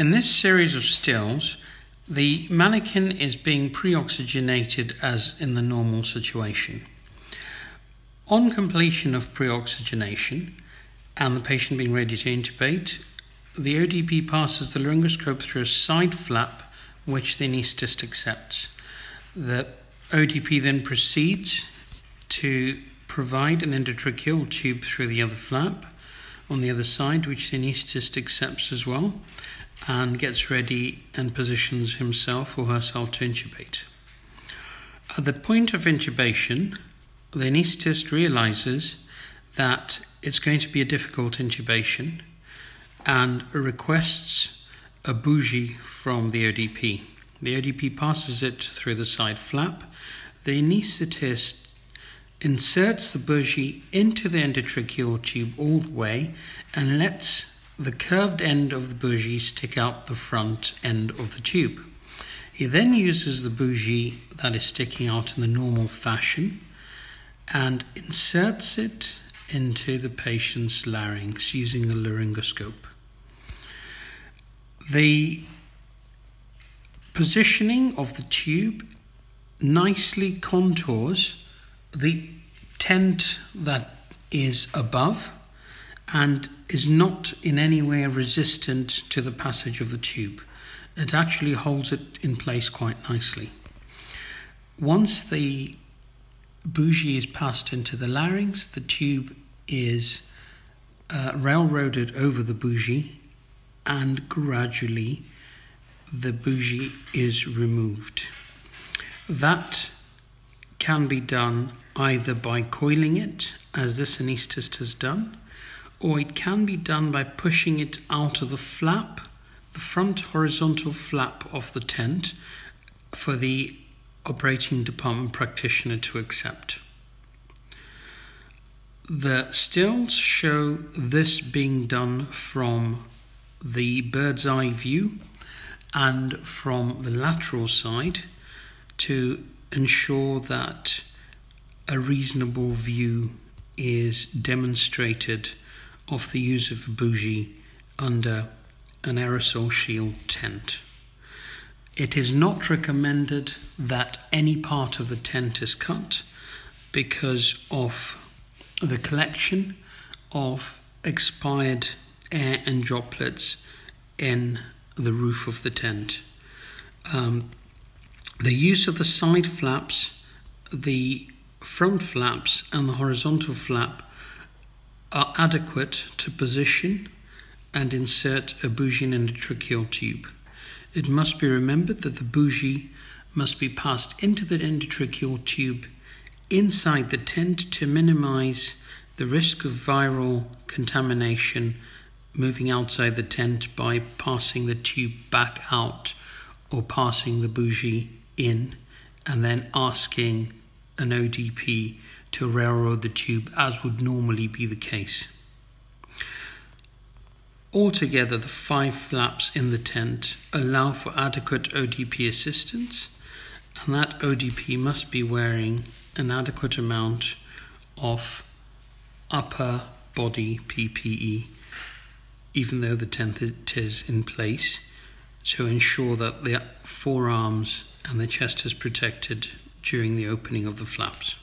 In this series of stills, the mannequin is being pre-oxygenated as in the normal situation. On completion of pre-oxygenation and the patient being ready to intubate, the ODP passes the laryngoscope through a side flap which the anaesthetist accepts. The ODP then proceeds to provide an endotracheal tube through the other flap on the other side, which the anaesthetist accepts as well, and gets ready and positions himself or herself to intubate. At the point of intubation, the anaesthetist realizes that it's going to be a difficult intubation and requests a bougie from the ODP. The ODP passes it through the side flap. The anaesthetist inserts the bougie into the endotracheal tube all the way and lets the curved end of the bougie stick out the front end of the tube. He then uses the bougie that is sticking out in the normal fashion and inserts it into the patient's larynx using a laryngoscope. The positioning of the tube nicely contours the tent that is above and is not in any way resistant to the passage of the tube. It actually holds it in place quite nicely. Once the bougie is passed into the larynx, the tube is uh, railroaded over the bougie and gradually the bougie is removed. That can be done either by coiling it, as this anaesthetist has done, or it can be done by pushing it out of the flap, the front horizontal flap of the tent, for the operating department practitioner to accept. The stills show this being done from the bird's eye view and from the lateral side to ensure that a reasonable view is demonstrated of the use of a bougie under an aerosol shield tent. It is not recommended that any part of the tent is cut because of the collection of expired air and droplets in the roof of the tent. Um, the use of the side flaps, the front flaps, and the horizontal flap are adequate to position and insert a bougie in a tracheal tube. It must be remembered that the bougie must be passed into the endotracheal tube inside the tent to minimize the risk of viral contamination moving outside the tent by passing the tube back out or passing the bougie in and then asking an ODP to railroad the tube as would normally be the case. Altogether, the five flaps in the tent allow for adequate ODP assistance, and that ODP must be wearing an adequate amount of upper body PPE, even though the tent is in place, to ensure that the forearms and the chest is protected during the opening of the flaps.